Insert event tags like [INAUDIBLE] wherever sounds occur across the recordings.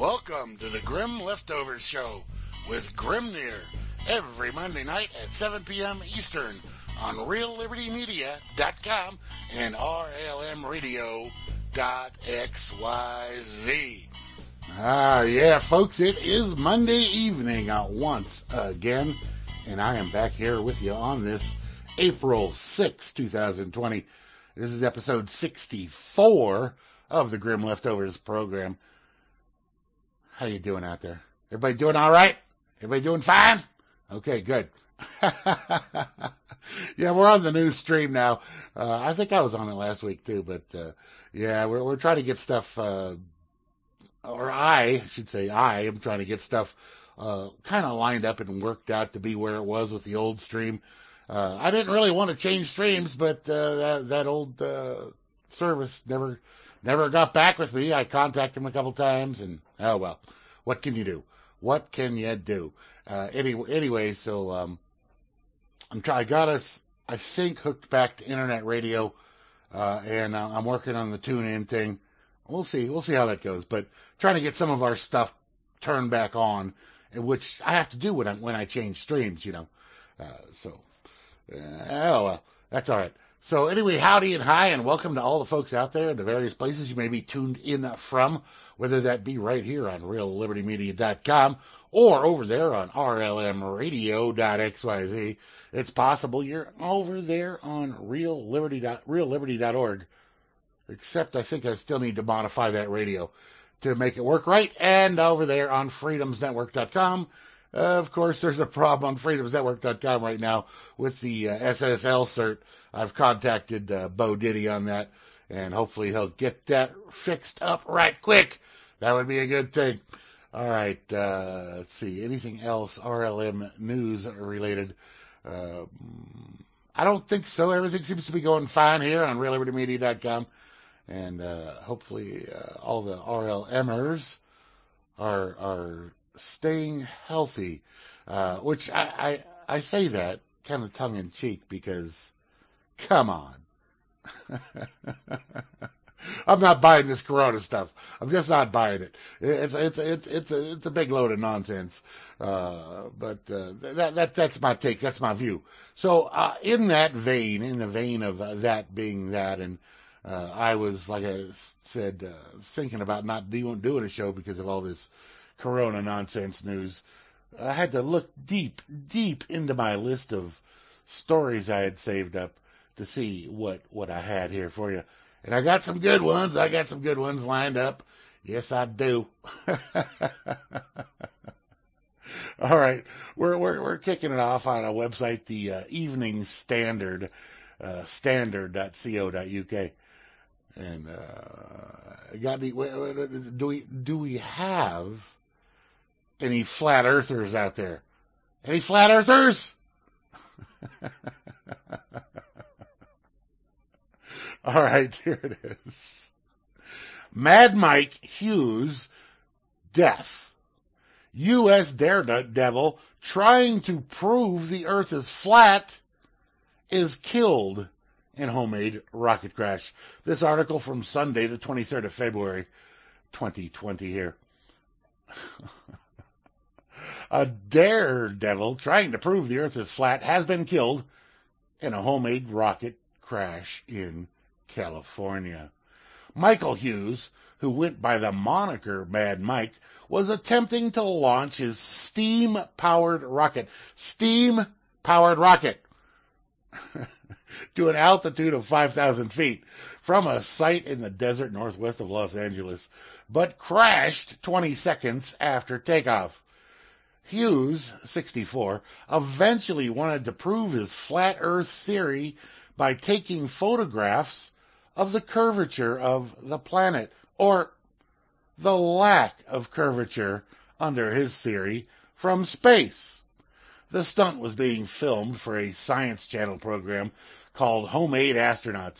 Welcome to the Grim Leftovers Show with Grimnir every Monday night at 7 p.m. Eastern on RealLibertyMedia.com and RLMRadio.xyz. Ah, yeah, folks, it is Monday evening uh, once again, and I am back here with you on this April 6, 2020. This is episode 64 of the Grim Leftovers program. How you doing out there? Everybody doing all right? Everybody doing fine? Okay, good. [LAUGHS] yeah, we're on the new stream now. Uh, I think I was on it last week too, but uh, yeah, we're we're trying to get stuff, uh, or I should say, I am trying to get stuff uh, kind of lined up and worked out to be where it was with the old stream. Uh, I didn't really want to change streams, but uh, that that old uh, service never never got back with me. I contacted him a couple times, and oh well, what can you do? What can you do? Uh, anyway, anyway, so um, I'm trying. I got us, I think, hooked back to internet radio, uh, and uh, I'm working on the tune-in thing. We'll see. We'll see how that goes. But trying to get some of our stuff turned back on, which I have to do when I when I change streams. You know, uh, so uh, oh well, that's all right. So anyway, howdy and hi, and welcome to all the folks out there in the various places you may be tuned in from, whether that be right here on RealLibertyMedia.com or over there on RLMRadio.xyz. It's possible you're over there on RealLiberty, RealLiberty.org, except I think I still need to modify that radio to make it work right, and over there on FreedomsNetwork.com. Uh, of course, there's a problem on FreedomsNetwork.com right now with the uh, SSL cert I've contacted uh, Bo Diddy on that, and hopefully he'll get that fixed up right quick. That would be a good thing. All right, uh, let's see. Anything else RLM news related? Uh, I don't think so. Everything seems to be going fine here on RealLibertyMedia.com, and uh, hopefully uh, all the RLMers are are staying healthy. Uh, which I, I I say that kind of tongue in cheek because Come on. [LAUGHS] I'm not buying this Corona stuff. I'm just not buying it. It's it's it's it's a it's a big load of nonsense. Uh, but uh, that that that's my take. That's my view. So uh, in that vein, in the vein of uh, that being that, and uh, I was like I said, uh, thinking about not doing doing a show because of all this Corona nonsense news. I had to look deep, deep into my list of stories I had saved up to see what what I had here for you. And I got some good ones. I got some good ones lined up. Yes, I do. [LAUGHS] All right, we're we're we're kicking it off on a website, the uh, Evening Standard, uh, standard.co.uk. And uh, got any? Do we do we have any flat earthers out there? Any flat earthers? [LAUGHS] [LAUGHS] All right, here it is. Mad Mike Hughes' death. U.S. daredevil trying to prove the Earth is flat is killed in homemade rocket crash. This article from Sunday, the 23rd of February, 2020 here. [LAUGHS] a daredevil trying to prove the Earth is flat has been killed in a homemade rocket crash in California. Michael Hughes, who went by the moniker Mad Mike, was attempting to launch his steam powered rocket. Steam powered rocket. [LAUGHS] to an altitude of 5,000 feet from a site in the desert northwest of Los Angeles, but crashed 20 seconds after takeoff. Hughes, 64, eventually wanted to prove his flat Earth theory by taking photographs of the curvature of the planet, or the lack of curvature under his theory from space. The stunt was being filmed for a Science Channel program called Homemade Astronauts.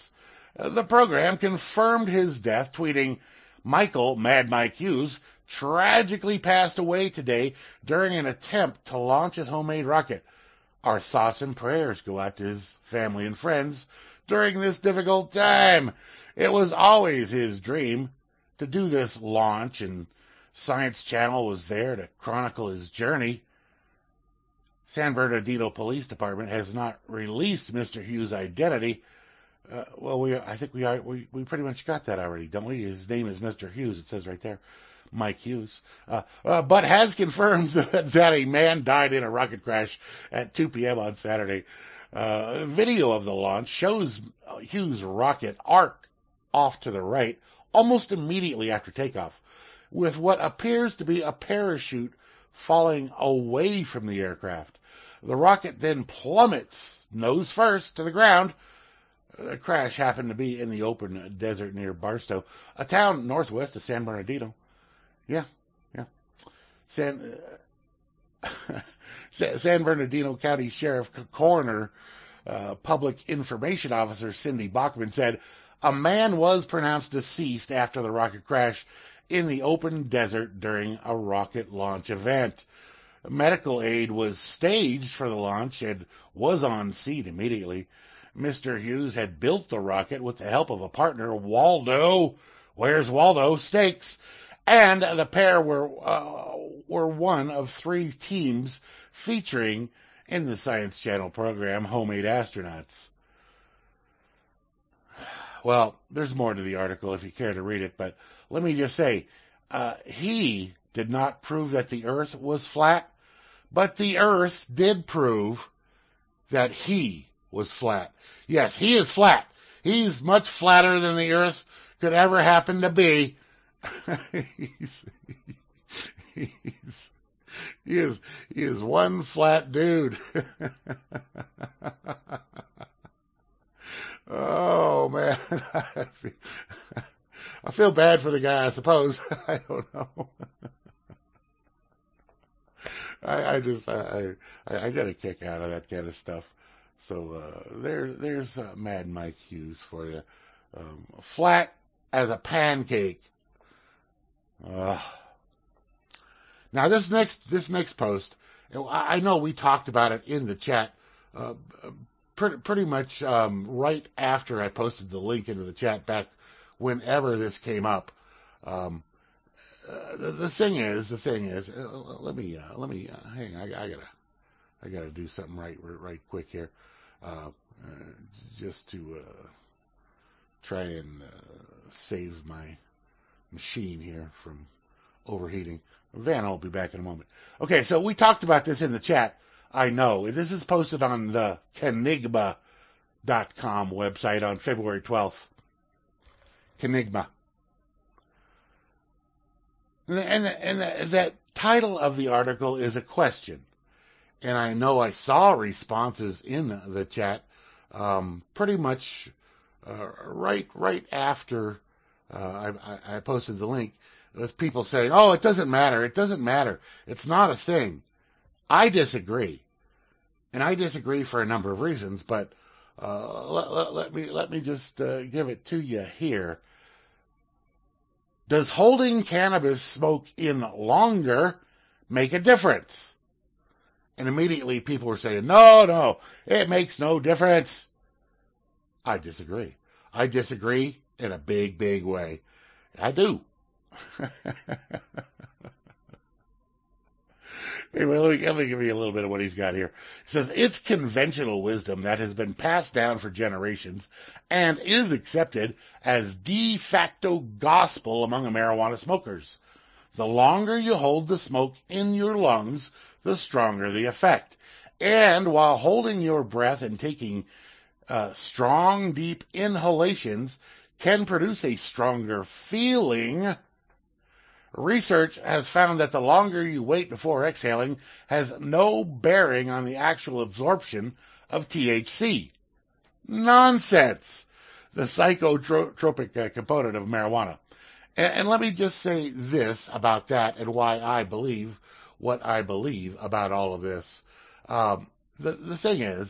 The program confirmed his death, tweeting, Michael, Mad Mike Hughes, tragically passed away today during an attempt to launch his homemade rocket. Our thoughts and prayers go out to his family and friends during this difficult time. It was always his dream to do this launch and Science Channel was there to chronicle his journey. San Bernardino Police Department has not released Mr. Hughes' identity. Uh, well, we I think we are we we pretty much got that already, don't we? His name is Mr. Hughes. It says right there, Mike Hughes. Uh, uh, but has confirmed [LAUGHS] that a man died in a rocket crash at 2 p.m. on Saturday. Uh, video of the launch shows Hughes' rocket arc off to the right almost immediately after takeoff, with what appears to be a parachute falling away from the aircraft. The rocket then plummets nose first to the ground. The crash happened to be in the open desert near Barstow, a town northwest of San Bernardino. Yeah, yeah. San uh, [LAUGHS] San Bernardino County Sheriff Coroner uh, Public Information Officer Cindy Bachman said a man was pronounced deceased after the rocket crash in the open desert during a rocket launch event. Medical aid was staged for the launch and was on scene immediately. Mr. Hughes had built the rocket with the help of a partner, Waldo. Where's Waldo? Stakes. And the pair were uh, were one of three teams featuring in the Science Channel program Homemade Astronauts. Well, there's more to the article if you care to read it, but let me just say, uh, he did not prove that the Earth was flat, but the Earth did prove that he was flat. Yes, he is flat. He's much flatter than the Earth could ever happen to be. [LAUGHS] he's, he's, he is he is one flat dude. [LAUGHS] oh man, [LAUGHS] I feel bad for the guy. I suppose [LAUGHS] I don't know. I, I just I, I I get a kick out of that kind of stuff. So uh, there there's uh, Mad Mike Hughes for you. Um, flat as a pancake. Uh, now this next this next post, I know we talked about it in the chat, uh, pretty pretty much um, right after I posted the link into the chat back whenever this came up. Um, uh, the, the, thing is, the thing is, uh, let me uh, let me uh, hang. I, I, gotta I gotta do something right right quick here, uh, just to try and save my machine here from overheating. Van will be back in a moment. Okay, so we talked about this in the chat. I know. This is posted on the Kenigma.com website on February 12th. Kenigma. And, and, and that title of the article is a question. And I know I saw responses in the chat um, pretty much uh, right right after uh, I, I posted the link with people saying, "Oh, it doesn't matter. It doesn't matter. It's not a thing." I disagree, and I disagree for a number of reasons. But uh, let, let, let, me let me just uh, give it to you here. Does holding cannabis smoke in longer make a difference? And immediately people were saying, "No, no, it makes no difference." I disagree. I disagree in a big, big way. I do. [LAUGHS] Anyway, let me, let me give you a little bit of what he's got here. He says, It's conventional wisdom that has been passed down for generations and is accepted as de facto gospel among marijuana smokers. The longer you hold the smoke in your lungs, the stronger the effect. And while holding your breath and taking uh, strong, deep inhalations can produce a stronger feeling, Research has found that the longer you wait before exhaling has no bearing on the actual absorption of THC. Nonsense! The psychotropic uh, component of marijuana. And, let me just say this about that and why I believe what I believe about all of this. Um, the, the thing is,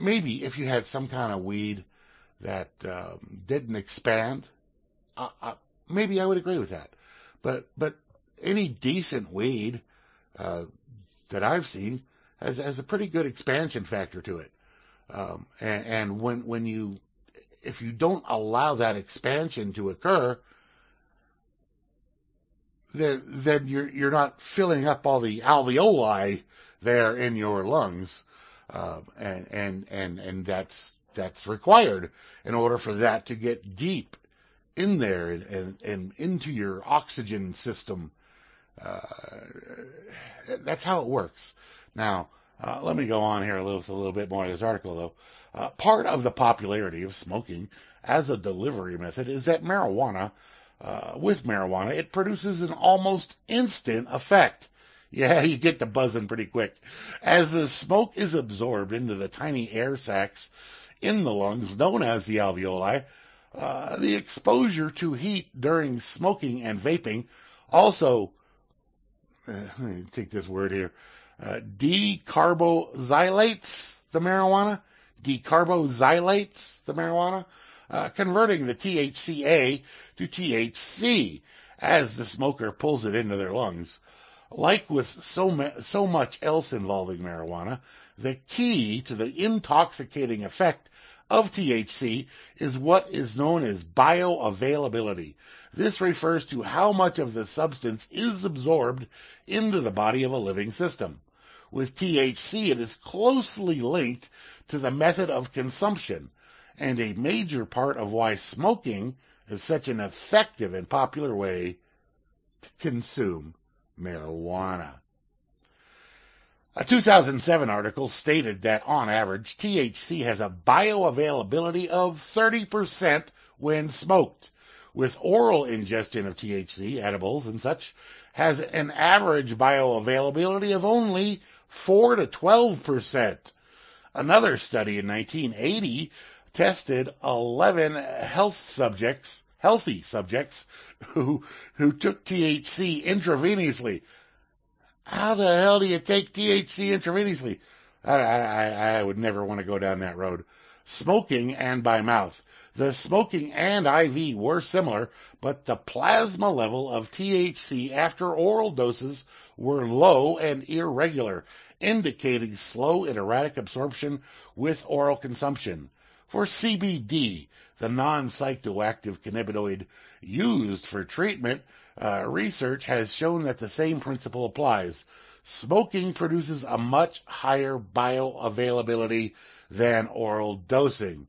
maybe if you had some kind of weed that um, didn't expand, uh, maybe I would agree with that. But but any decent weed uh, that I've seen has has a pretty good expansion factor to it. Um, and, and when when you if you don't allow that expansion to occur, then then you're you're not filling up all the alveoli there in your lungs, uh, and and and and that's that's required in order for that to get deep in there and and, into your oxygen system. Uh, that's how it works. Now, uh, let me go on here a little, a little bit more of this article, though. Uh, part of the popularity of smoking as a delivery method is that marijuana, uh, with marijuana, it produces an almost instant effect. Yeah, [LAUGHS] you get the buzzing pretty quick. As the smoke is absorbed into the tiny air sacs in the lungs, known as the alveoli, uh, the exposure to heat during smoking and vaping also, uh, let me take this word here, uh, decarboxylates the marijuana, decarboxylates the marijuana, uh, converting the THCA to THC as the smoker pulls it into their lungs. Like with so, ma- so much else involving marijuana, the key to the intoxicating effect of THC is what is known as bioavailability. This refers to how much of the substance is absorbed into the body of a living system. With THC, it is closely linked to the method of consumption, and a major part of why smoking is such an effective and popular way to consume marijuana. A 2007 article stated that on average, THC has a bioavailability of 30% when smoked, with oral ingestion of THC, edibles and such, has an average bioavailability of only 4 to 12%. Another study in 1980 tested 11 health subjects, healthy subjects, [LAUGHS] who, who took THC intravenously. How the hell do you take THC intravenously? I, I, I would never want to go down that road. Smoking and by mouth. The smoking and IV were similar, but the plasma level of THC after oral doses were low and irregular, indicating slow and erratic absorption with oral consumption. For CBD, the non psychoactive cannabinoid used for treatment, uh, research has shown that the same principle applies. Smoking produces a much higher bioavailability than oral dosing.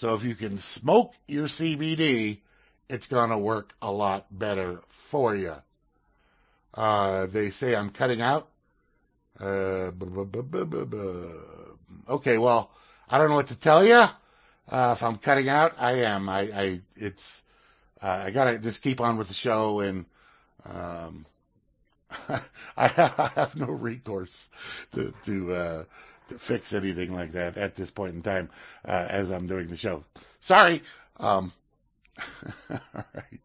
So if you can smoke your CBD, it's going to work a lot better for you. Uh, they say I'm cutting out. Uh, okay, well, I don't know what to tell you. Uh, if I'm cutting out, I am. I, I it's uh, I gotta just keep on with the show, and um, [LAUGHS] I, have, no recourse to to, uh, to fix anything like that at this point in time uh, as I'm doing the show. Sorry. Um, [LAUGHS] all right.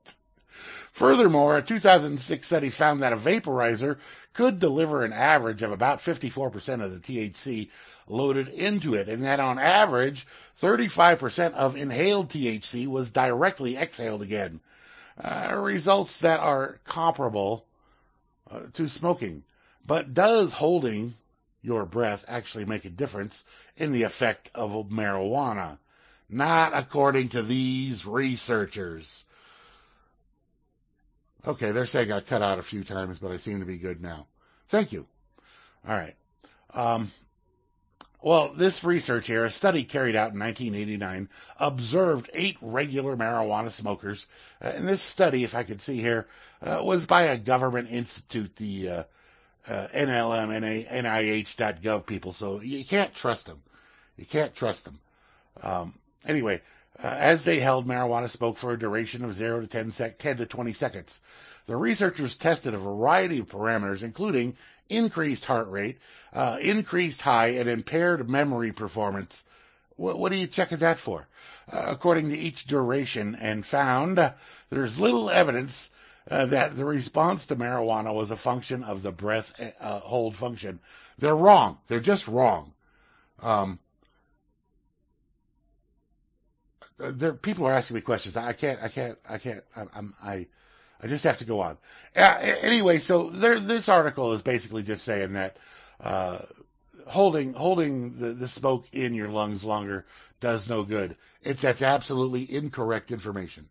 Furthermore, a 2006 study found that a vaporizer could deliver an average of about 54% of the THC loaded into it, and that on average, 35% of inhaled THC was directly exhaled again. Uh, results that are comparable uh, to smoking. But does holding your breath actually make a difference in the effect of marijuana? Not according to these researchers. Okay, they're saying I cut out a few times, but I seem to be good now. Thank you. All right. Um, well, this research here, a study carried out in 1989, observed eight regular marijuana smokers. Uh, and this study, if I could see here, uh, was by a government institute, the uh, uh, NLM, NIH.gov people. So you can't trust them. You can't trust them. Um, anyway, uh, as they held marijuana smoke for a duration of 0 to 10, sec- 10 to 20 seconds. The researchers tested a variety of parameters, including increased heart rate, uh, increased high, and impaired memory performance. What, what are you checking that for? Uh, according to each duration, and found there's little evidence uh, that the response to marijuana was a function of the breath uh, hold function. They're wrong. They're just wrong. Um, there, people are asking me questions. I can't. I can't. I can't. I, I'm. I. I just have to go on. Uh, anyway, so there, this article is basically just saying that uh, holding holding the, the smoke in your lungs longer does no good. It's that's absolutely incorrect information,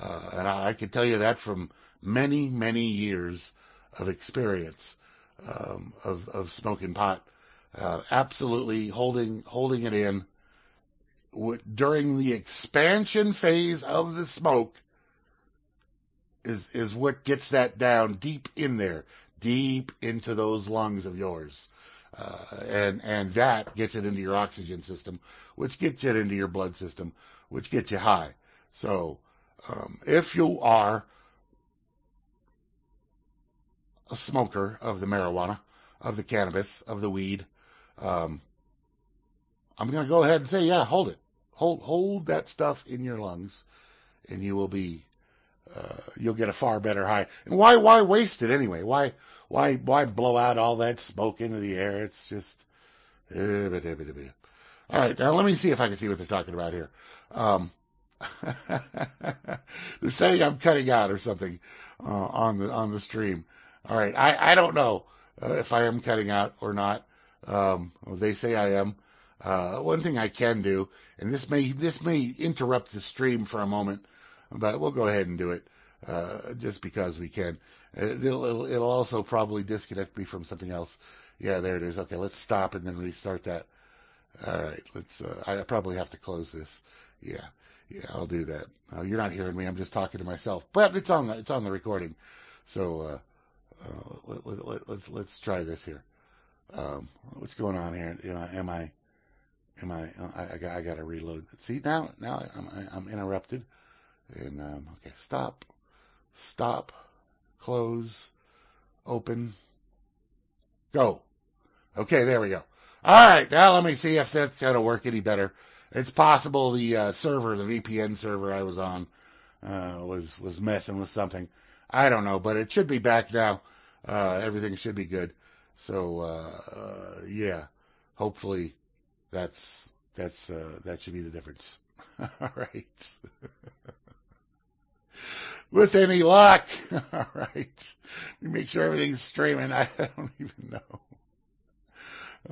uh, and I, I can tell you that from many, many years of experience um, of, of smoking pot, uh, absolutely holding holding it in during the expansion phase of the smoke is is what gets that down deep in there, deep into those lungs of yours, uh, and and that gets it into your oxygen system, which gets it into your blood system, which gets you high. So, um, if you are a smoker of the marijuana, of the cannabis, of the weed, um, I'm going to go ahead and say, yeah, hold it, hold hold that stuff in your lungs, and you will be uh, you'll get a far better high. And why why waste it anyway? Why why why blow out all that smoke into the air? It's just all right. Now let me see if I can see what they're talking about here. Um, [LAUGHS] they're saying I'm cutting out or something uh, on the on the stream. All right, I I don't know uh, if I am cutting out or not. Um, they say I am. Uh, one thing I can do, and this may this may interrupt the stream for a moment, but we'll go ahead and do it uh, just because we can. Uh, it'll, it'll also probably disconnect me from something else. Yeah, there it is. Okay, let's stop and then restart that. All right, let's. Uh, I probably have to close this. Yeah, yeah, I'll do that. Uh, you're not hearing me. I'm just talking to myself, but it's on it's on the recording. So uh, uh, let, let, let, let's let's try this here. Um, what's going on here? You know, am I am I I, I got I got to reload. See now now I'm I'm interrupted. And um, okay, stop, stop, close, open, go. Okay, there we go. All right, now let me see if that's going to work any better. It's possible the uh, server, the VPN server I was on, uh, was was messing with something. I don't know, but it should be back now. Uh, everything should be good. So uh, uh, yeah, hopefully that's that's uh, that should be the difference. [LAUGHS] All right. [LAUGHS] with any luck. [LAUGHS] All right. Make sure everything's streaming. [LAUGHS] I don't even know.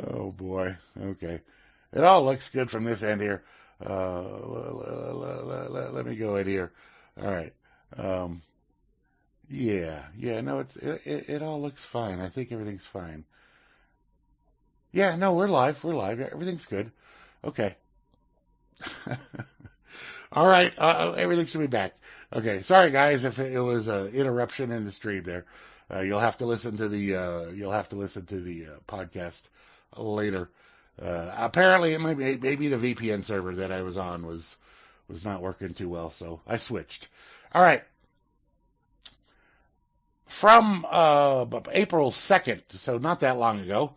Oh boy. Okay. It all looks good from this end here. Uh, let, me go in here. All right. Um, yeah. Yeah. No, it's it, it, all looks fine. I think everything's fine. Yeah. No, we're live. We're live. Everything's good. Okay. [LAUGHS] all right. Uh, everything should be back. Okay, sorry guys if it was an interruption in the stream there. Uh, you'll have to listen to the uh, you'll have to listen to the uh, podcast later. Uh, apparently, it might be, maybe the VPN server that I was on was was not working too well, so I switched. All right. From uh, April 2nd, so not that long ago.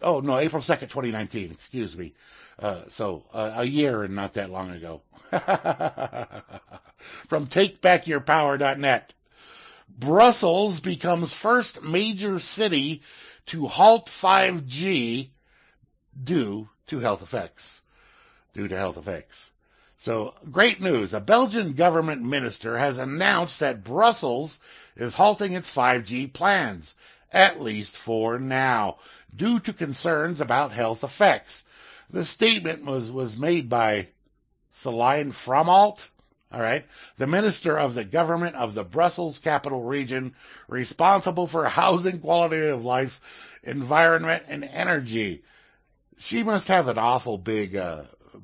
Oh, no, April 2nd, 2019, excuse me. Uh, so a year and not that long ago. [LAUGHS] From TakeBackYourPower.net. Brussels becomes first major city to halt 5G due to health effects. Due to health effects. So, great news. A Belgian government minister has announced that Brussels is halting its 5G plans, at least for now, due to concerns about health effects. The statement was, was made by Celine Fremault, all right, the minister of the government of the Brussels capital region, responsible for housing, quality of life, environment, and energy. She must have an awful big uh,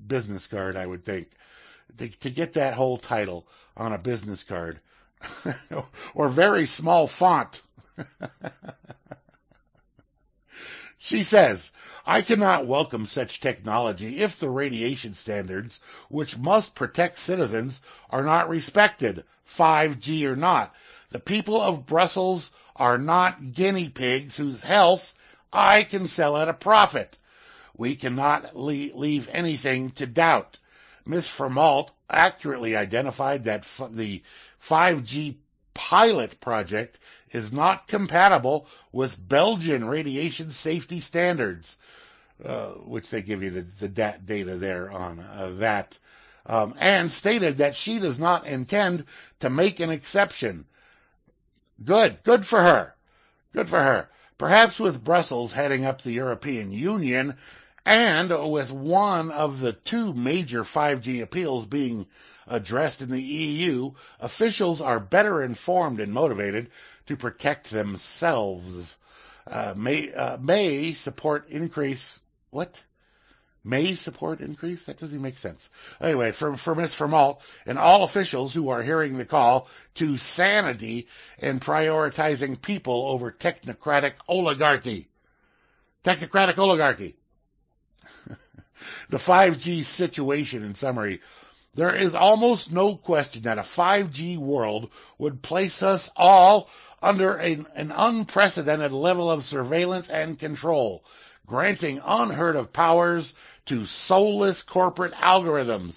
business card, I would think, to, to get that whole title on a business card, [LAUGHS] or very small font. [LAUGHS] she says, I cannot welcome such technology if the radiation standards, which must protect citizens, are not respected, 5G or not. The people of Brussels are not guinea pigs whose health I can sell at a profit. We cannot leave anything to doubt. Ms. Fremault accurately identified that the 5G pilot project is not compatible with Belgian radiation safety standards. Uh, which they give you the, the data there on uh, that, um, and stated that she does not intend to make an exception. Good, good for her. Good for her. Perhaps with Brussels heading up the European Union And with one of the two major 5G appeals being addressed in the EU, officials are better informed and motivated to protect themselves. Uh, may uh, may support increase what? May support increase? That doesn't make sense. Anyway, from for Ms. Fremault and all officials who are hearing the call to sanity and prioritizing people over technocratic oligarchy. Technocratic oligarchy. [LAUGHS] the 5G situation in summary. There is almost no question that a 5G world would place us all under an, an unprecedented level of surveillance and control, granting unheard of powers to soulless corporate algorithms.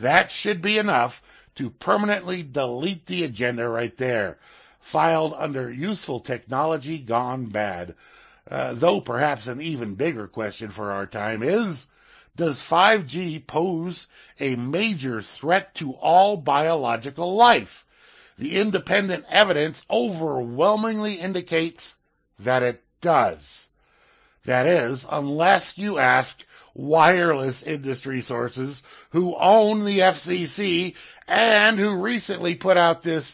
That should be enough to permanently delete the agenda right there, filed under useful technology gone bad. Uh, though perhaps an even bigger question for our time is does 5G pose a major threat to all biological life? The independent evidence overwhelmingly indicates that it does. That is, unless you ask wireless industry sources who own the FCC and who recently put out this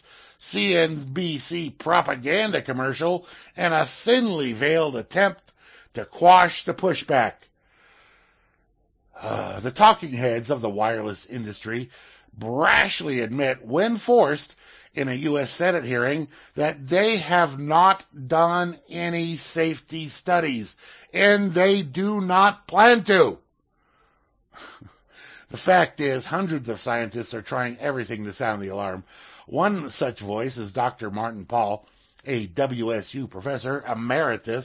CNBC propaganda commercial and a thinly veiled attempt to quash the pushback. Uh, the talking heads of the wireless industry brashly admit, when forced in a U.S. Senate hearing, that they have not done any safety studies, and they do not plan to. [LAUGHS] the fact is, hundreds of scientists are trying everything to sound the alarm. One such voice is Dr. Martin Pall, a WSU professor emeritus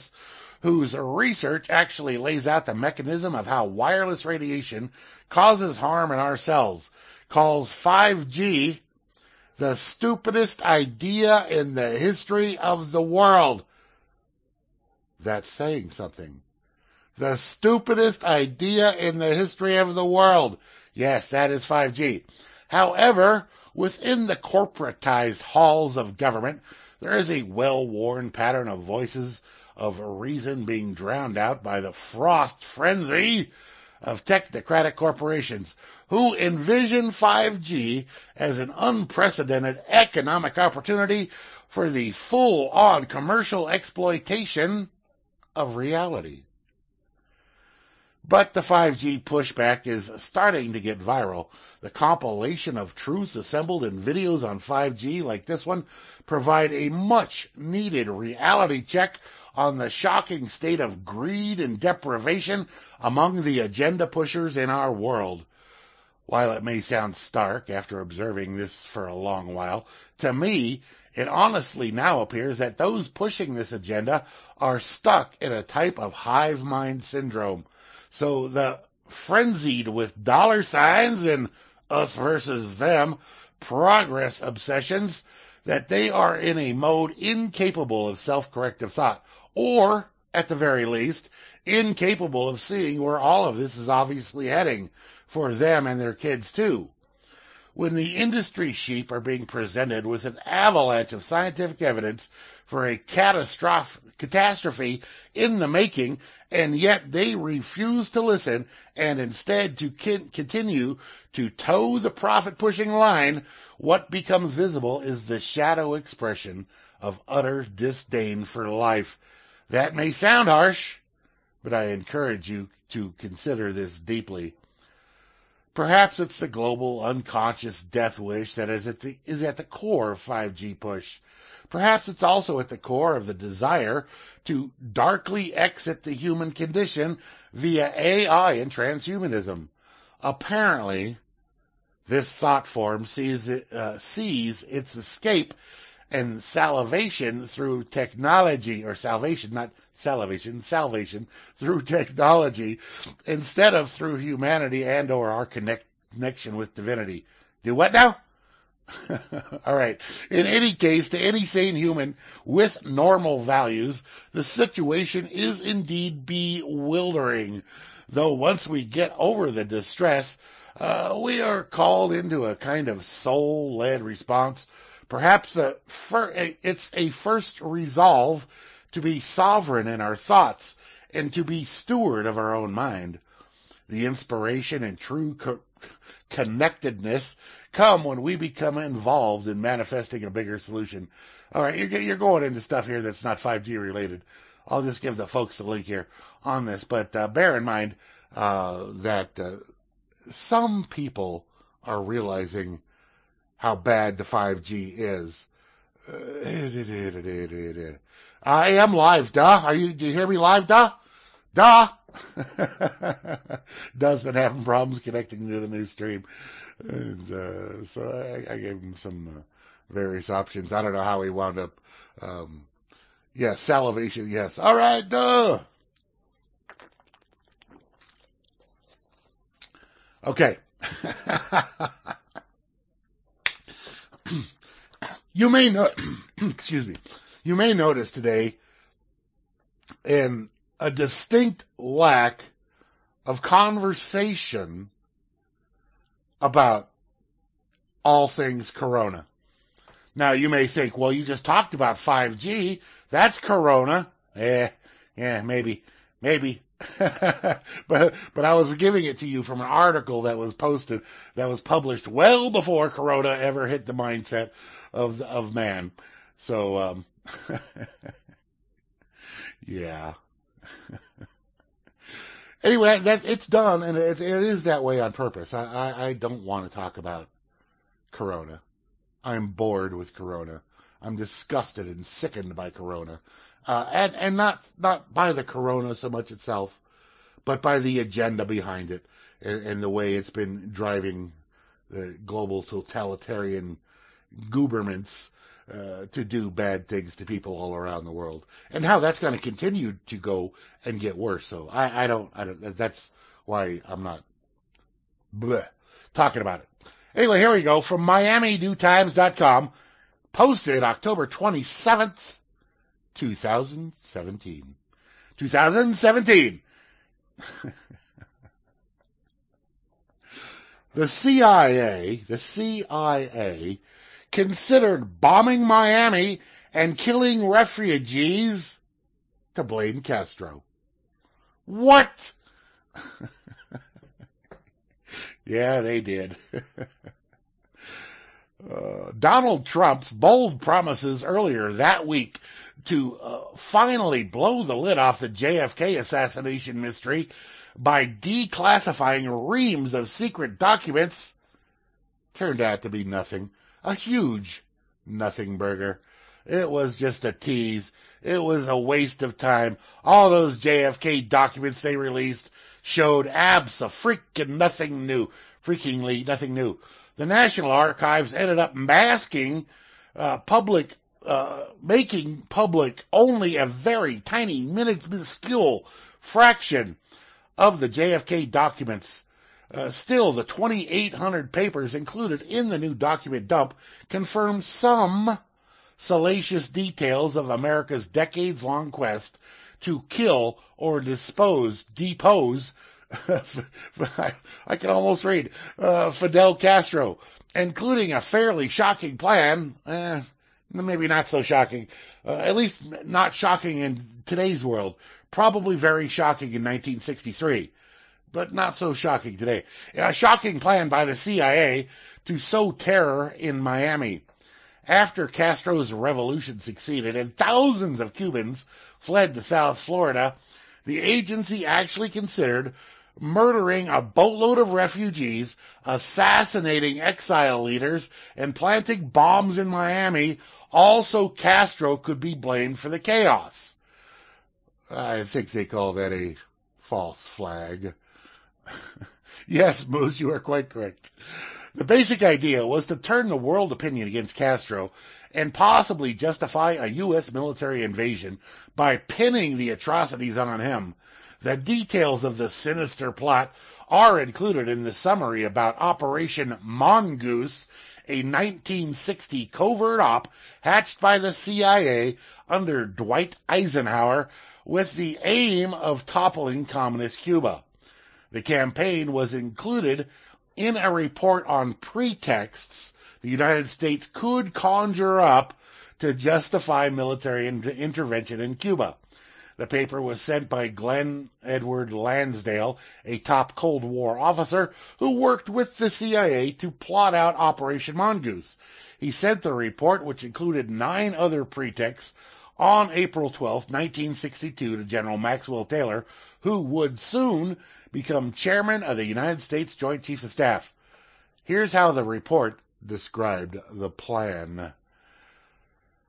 whose research actually lays out the mechanism of how wireless radiation causes harm in our cells, calls 5G the stupidest idea in the history of the world. That's saying something. The stupidest idea in the history of the world. Yes, that is 5G. However, within the corporatized halls of government, there is a well worn pattern of voices of reason being drowned out by the frost frenzy of technocratic corporations who envision 5G as an unprecedented economic opportunity for the full on commercial exploitation of reality. But the 5G pushback is starting to get viral. The compilation of truths assembled in videos on 5G like this one provide a much needed reality check on the shocking state of greed and deprivation among the agenda pushers in our world. While it may sound stark after observing this for a long while, to me, it honestly now appears that those pushing this agenda are stuck in a type of hive mind syndrome. So the frenzied with dollar signs and us versus them progress obsessions that they are in a mode incapable of self corrective thought or, at the very least, incapable of seeing where all of this is obviously heading for them and their kids, too. When the industry sheep are being presented with an avalanche of scientific evidence for a catastrophe in the making, and yet they refuse to listen and instead to continue to toe the profit pushing line, what becomes visible is the shadow expression of utter disdain for life that may sound harsh, but I encourage you to consider this deeply. Perhaps it's the global unconscious death wish that is at the, is at the core of 5G push. Perhaps it's also at the core of the desire to darkly exit the human condition via AI and transhumanism. Apparently, this thought form sees, it, uh, sees its escape and salvation through technology, or salvation, not salvation, salvation through [LAUGHS] technology, instead of through humanity and or our connect, connection with divinity. Do what now? [LAUGHS] All right. In any case, to any sane human with normal values, the situation is indeed bewildering. Though once we get over the distress, uh, we are called into a kind of soul led response Perhaps it's a first resolve to be sovereign in our thoughts and to be steward of our own mind. the inspiration and true co- connectedness come when we become involved in manifesting a bigger solution. All right, you're going into stuff here that's not 5G related. I'll just give the folks the link here on this, but uh, bear in mind uh, that uh, some people are realizing how bad the 5G is. I am live, duh. Are you? Do you hear me live, duh? Duh. [LAUGHS] Duh's been having problems connecting to the new stream, and uh, so I, I gave him some uh, various options. I don't know how he wound up. Um, yes, salivation. Yes. All right, duh. Okay. [COUGHS] you may know, [COUGHS] excuse me, you may notice today in a distinct lack of conversation about all things Corona. Now you may think, well, you just talked about 5G. That's Corona. Eh, yeah, maybe, maybe. [LAUGHS] but but I was giving it to you from an article that was posted that was published well before Corona ever hit the mindset of of man. So um [LAUGHS] yeah. [LAUGHS] anyway, that it's done, and it, it is that way on purpose. I, I I don't want to talk about Corona. I'm bored with Corona. I'm disgusted and sickened by Corona uh, and and not not by the corona so much itself, but by the agenda behind it and, and the way it's been driving the global totalitarian governments uh, to do bad things to people all around the world, and how that's going to continue to go and get worse. So I, I don't, I don't. That's why I'm not bleh, talking about it. Anyway, here we go from MiamiNewTimes.com, posted October 27th, 2017. 2017. [LAUGHS] the CIA, the CIA considered bombing Miami and killing refugees to blame Castro. What? [LAUGHS] yeah, they did. [LAUGHS] uh, Donald Trump's bold promises earlier that week to uh, finally blow the lid off the JFK assassination mystery by declassifying reams of secret documents turned out to be nothing. A huge nothing burger. It was just a tease. It was a waste of time. All those JFK documents they released showed abs of freaking nothing new. Freakingly nothing new. The National Archives ended up masking uh, public uh, making public only a very tiny, minuscule fraction of the JFK documents. Uh, still, the 2,800 papers included in the new document dump confirm some salacious details of America's decades long quest to kill or dispose, depose, [LAUGHS] I can almost read, uh, Fidel Castro, including a fairly shocking plan. Eh, maybe not so shocking, uh, at least not shocking in today's world. Probably very shocking in 1963, but not so shocking today. A shocking plan by the CIA to sow terror in Miami. After Castro's revolution succeeded and thousands of Cubans fled to South Florida, the agency actually considered murdering a boatload of refugees, assassinating exile leaders, and planting bombs in Miami also, Castro could be blamed for the chaos. I think they call that a false flag. [LAUGHS] yes, Moose, you are quite correct. The basic idea was to turn the world opinion against Castro and possibly justify a U.S. military invasion by pinning the atrocities on him. The details of the sinister plot are included in the summary about Operation Mongoose a 1960 covert op hatched by the CIA under Dwight Eisenhower with the aim of toppling Communist Cuba. The campaign was included in a report on pretexts the United States could conjure up to justify military intervention in Cuba. The paper was sent by Glenn Edward Lansdale, a top Cold War officer who worked with the CIA to plot out Operation Mongoose. He sent the report, which included nine other pretexts, on April 12, 1962, to General Maxwell Taylor, who would soon become chairman of the United States Joint Chiefs of Staff. Here's how the report described the plan.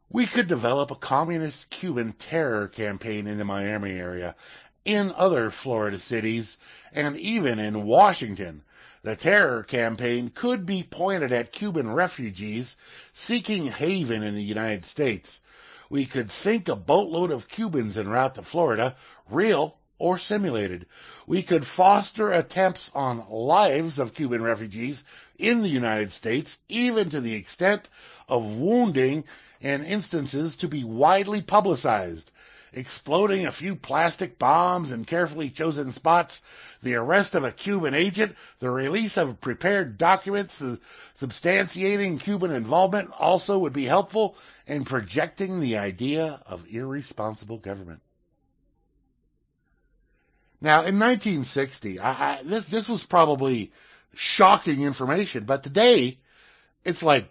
We could develop a communist Cuban terror campaign in the Miami area, in other Florida cities, and even in Washington. The terror campaign could be pointed at Cuban refugees seeking haven in the United States. We could sink a boatload of Cubans en route to Florida, real or simulated. We could foster attempts on lives of Cuban refugees in the United States, even to the extent of wounding and instances to be widely publicized. Exploding a few plastic bombs in carefully chosen spots, the arrest of a Cuban agent, the release of prepared documents substantiating Cuban involvement also would be helpful in projecting the idea of irresponsible government. Now, in 1960, I, I, this this was probably shocking information, but today it's like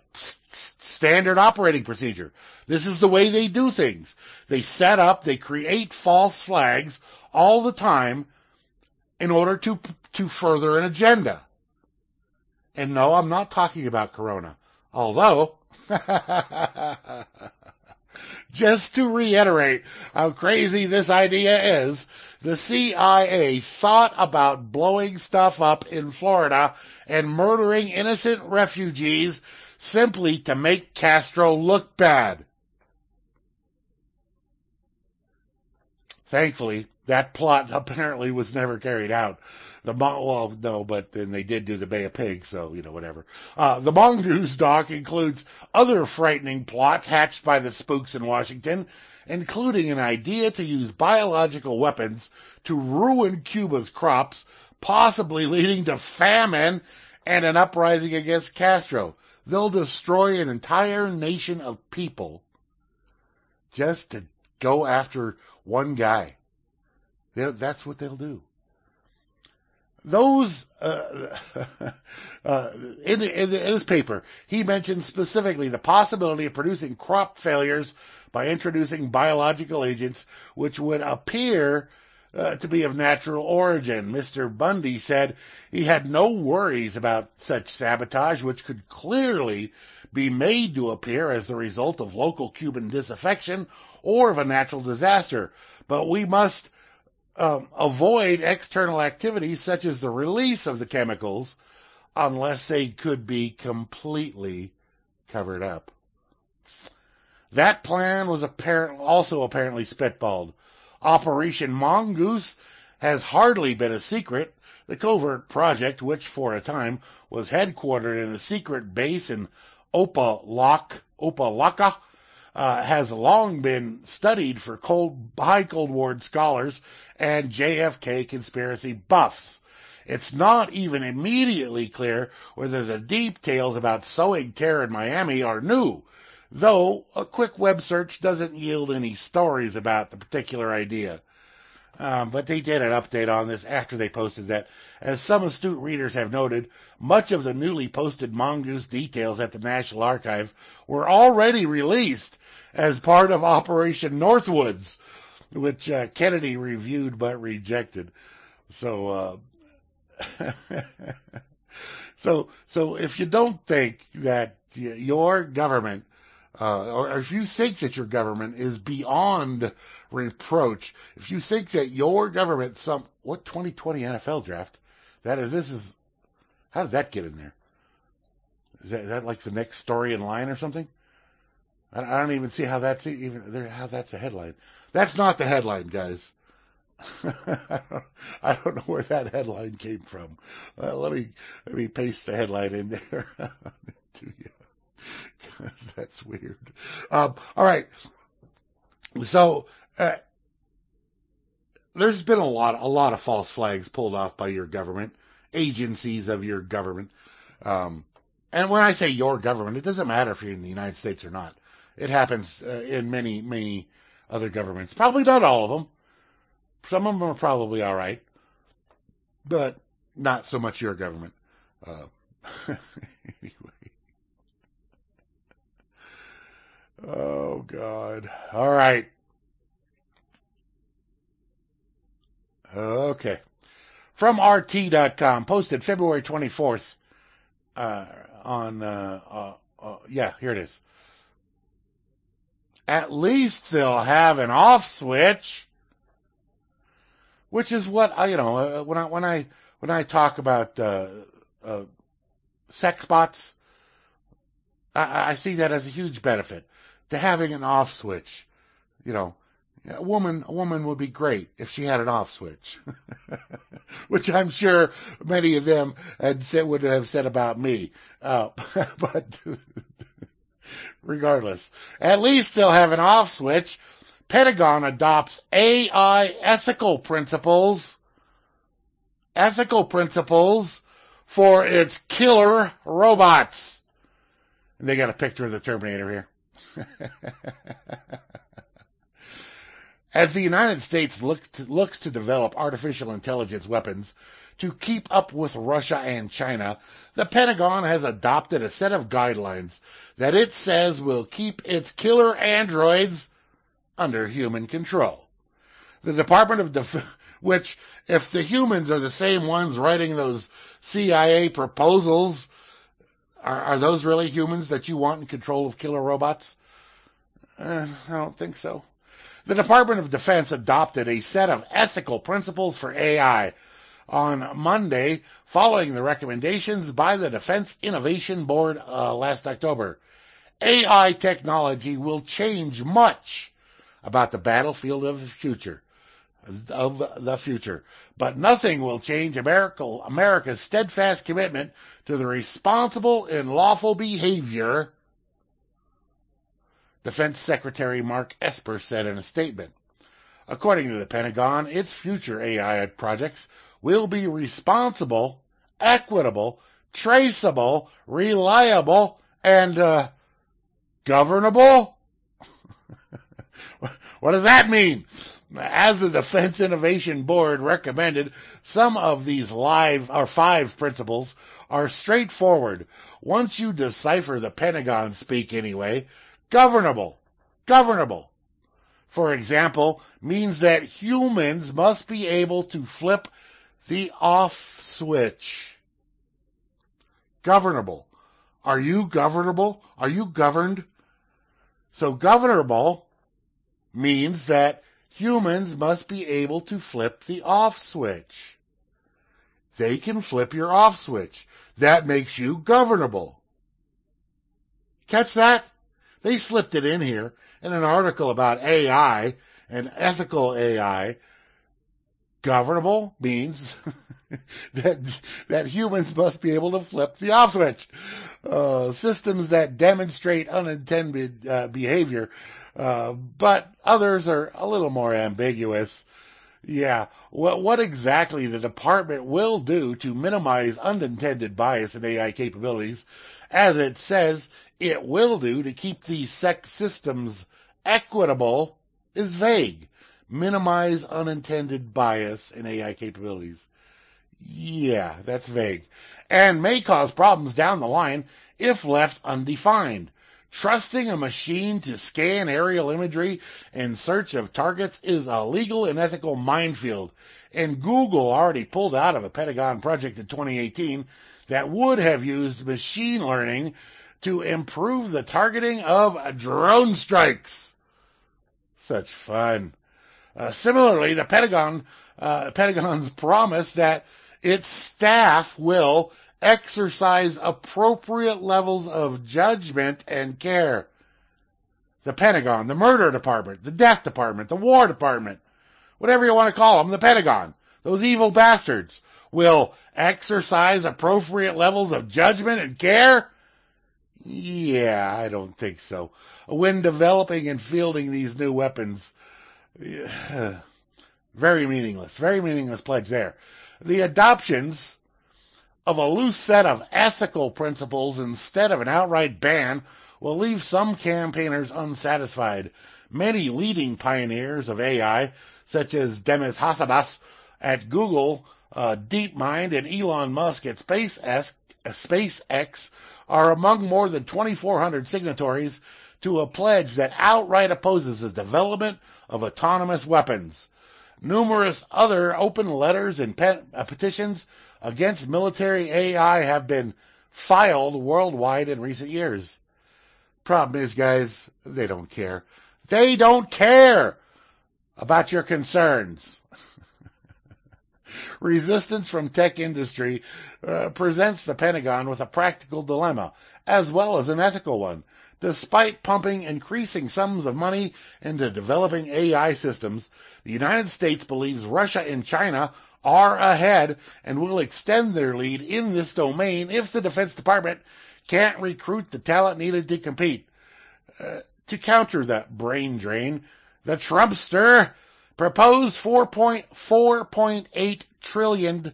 standard operating procedure. This is the way they do things. They set up, they create false flags all the time in order to to further an agenda. And no, I'm not talking about corona. Although [LAUGHS] just to reiterate how crazy this idea is, the CIA thought about blowing stuff up in Florida and murdering innocent refugees simply to make Castro look bad. Thankfully, that plot [LAUGHS] apparently was never carried out. The well, no, but then they did do the Bay of Pigs, so you know whatever. Uh, the Mongoose doc includes other frightening plots hatched by the spooks in Washington, including an idea to use biological weapons to ruin Cuba's crops, possibly leading to famine and an uprising against Castro. They'll destroy an entire nation of people just to go after one guy. That's what they'll do. Those uh, [LAUGHS] uh, in, in, in his paper, he mentioned specifically the possibility of producing crop failures by introducing biological agents which would appear uh, to be of natural origin. Mr. Bundy said he had no worries about such sabotage, which could clearly be made to appear as the result of local Cuban disaffection or of a natural disaster. But we must um, avoid external activities such as the release of the chemicals unless they could be completely covered up. That plan was apparent, also apparently spitballed. Operation Mongoose has hardly been a secret. The covert project, which for a time was headquartered in a secret base in Opa-locka, Opa-locka uh, has long been studied for cold, high Cold War scholars and JFK conspiracy buffs. It's not even immediately clear whether the details about sowing terror in Miami are new, though a quick web search doesn't yield any stories about the particular idea. Um, but they did an update on this after they posted that. As some astute readers have noted, much of the newly posted Mongoose details at the National Archive were already released as part of Operation Northwoods, which uh, Kennedy reviewed but rejected. So, uh, [LAUGHS] so, so if you don't think that your government, uh, or if you think that your government is beyond reproach, if you think that your government, some what 2020 NFL draft, that is, this is, how did that get in there? Is that, is that like the next story in line or something? I, I don't even see how that's even how that's a headline. That's not the headline, guys. [LAUGHS] I don't know where that headline came from. Uh, let me let me paste the headline in there [LAUGHS] to you. [LAUGHS] That's weird. Um, all right. So uh, there's been a lot a lot of false flags pulled off by your government, agencies of your government. Um, and when I say your government, it doesn't matter if you're in the United States or not. It happens uh, in many, many other governments. Probably not all of them, some of them are probably all right, but not so much your government. Uh, [LAUGHS] anyway. Oh God. All right. Okay. From RT.com, posted February 24th uh, on, uh, uh, uh, yeah, here it is. At least they'll have an off switch, which is what I, you know, uh, when I when I when I talk about uh, sex bots, I, I see that as a huge benefit to having an off switch. You know, a woman, a woman would be great if she had an off switch, [LAUGHS] which I'm sure many of them had said, would have said about me. Uh, [LAUGHS] but [LAUGHS] regardless, at least they'll have an off switch. Pentagon adopts AI ethical principles, ethical principles for its killer robots. And they got a picture of the Terminator here. [LAUGHS] As the United States to, looks to develop artificial intelligence weapons to keep up with Russia and China, the Pentagon has adopted a set of guidelines that it says will keep its killer androids under human control. The Department of Defense, [LAUGHS] which, if the humans are the same ones writing those CIA proposals, are, are those really humans that you want in control of killer robots? Uh, I don't think so. The Department of Defense adopted a set of ethical principles for AI on Monday, following the recommendations by the Defense Innovation Board uh, last October. AI technology will change much about the battlefield of the future, of the future, but nothing will change America, America's steadfast commitment to the responsible and lawful behavior Defense Secretary Mark Esper said in a statement. According to the Pentagon, its future AI projects will be responsible, equitable, traceable, reliable, and uh, governable. [LAUGHS] what does that mean? As the Defense Innovation Board recommended, some of these live or five principles are straightforward. Once you decipher the Pentagon speak anyway, governable. Governable. For example, means that humans must be able to flip the off switch. Governable. Are you governable? Are you governed? So governable means that humans must be able to flip the off switch. They can flip your off switch. That makes you governable. Catch that? They slipped it in here in an article about AI and ethical AI. Governable means [LAUGHS] that that humans must be able to flip the off switch. Uh, systems that demonstrate unintended uh, behavior, uh, but others are a little more ambiguous. Yeah, what what exactly the department will do to minimize unintended bias in AI capabilities, as it says it will do to keep these sex systems equitable is vague. Minimize unintended bias in AI capabilities. Yeah, that's vague. And may cause problems down the line if left undefined. Trusting a machine to scan aerial imagery in search of targets is a legal and ethical minefield. And Google already pulled out of a Pentagon project in 2018 that would have used machine learning to improve the targeting of drone strikes. Such fun. Uh, similarly, the Pentagon uh, Pentagon's [LAUGHS] promise that its staff will exercise appropriate levels of judgment and care. The Pentagon, the murder department, the death department, the war department, whatever you want to call them, the Pentagon, those evil bastards will exercise appropriate levels of judgment and care yeah, I don't think so. When developing and fielding these new weapons, [SIGHS] very meaningless. Very meaningless pledge there. The adoptions of a loose set of ethical principles instead of an outright ban will leave some campaigners unsatisfied. Many leading pioneers of AI, such as Demis Hassabis at Google, uh, DeepMind, and Elon Musk at SpaceX, SpaceX are among more than 2,400 signatories to a pledge that outright opposes the development of autonomous weapons. Numerous other open letters and uh, petitions against military AI have been filed worldwide in recent years. Problem is, guys, they don't care. They don't care about your concerns. Resistance from tech industry uh, presents the Pentagon with a practical dilemma as well as an ethical one. Despite pumping increasing sums of money into developing AI systems, the United States believes Russia and China are ahead and will extend their lead in this domain if the Defense Department can't recruit the talent needed to compete. Uh, to counter that brain drain, the Trumpster proposed 4.4.8 trillion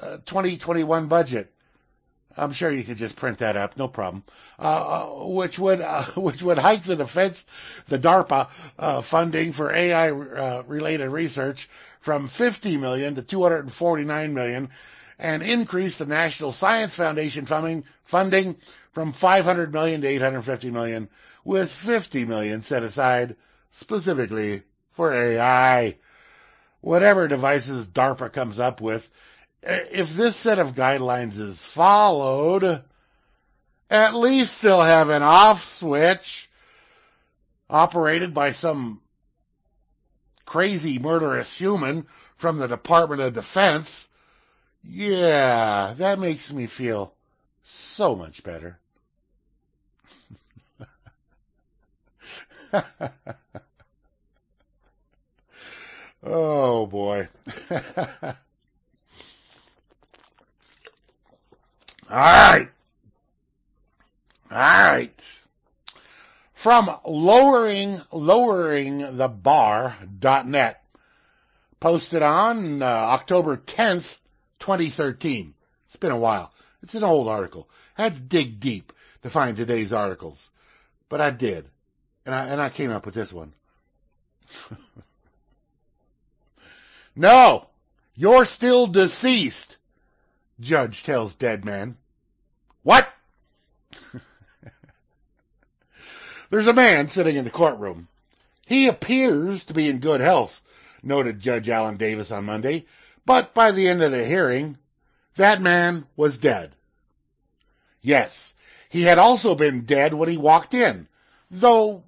uh, 2021 budget. I'm sure you could just print that up, no problem. Uh, uh which would uh, [LAUGHS] which would hike the defense, the DARPA uh, funding for AI uh, related research from 50 million to 249 million, and increase the National Science Foundation funding funding from 500 million to 850 million, with 50 million set aside specifically for AI. Whatever devices DARPA comes up with if this set of guidelines is followed, at least they'll have an off switch operated by some crazy murderous human from the Department of Defense. Yeah, that makes me feel so much better. [LAUGHS] oh boy. [LAUGHS] All right. All right. From lowering lowering the bar.net posted on uh, October 10th, 2013. It's been a while. It's an old article. I had to dig deep to find today's articles, but I did, and I and I came up with this one. [LAUGHS] no, you're still deceased. Judge tells dead man. What? [LAUGHS] There's a man sitting in the courtroom. He appears to be in good health, noted Judge Alan Davis on Monday, but by the end of the hearing, that man was dead. Yes, he had also been dead when he walked in, though,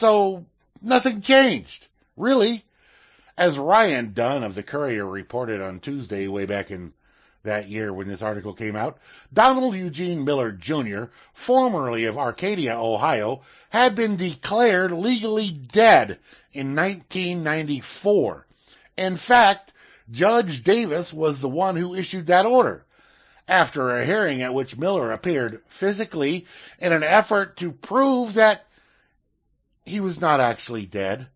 so nothing changed, really. As Ryan Dunn of the Courier reported on Tuesday, way back in that year when this article came out, Donald Eugene Miller Jr., formerly of Arcadia, Ohio, had been declared legally dead in 1994. In fact, Judge Davis was the one who issued that order. After a hearing at which Miller appeared physically in an effort to prove that he was not actually dead,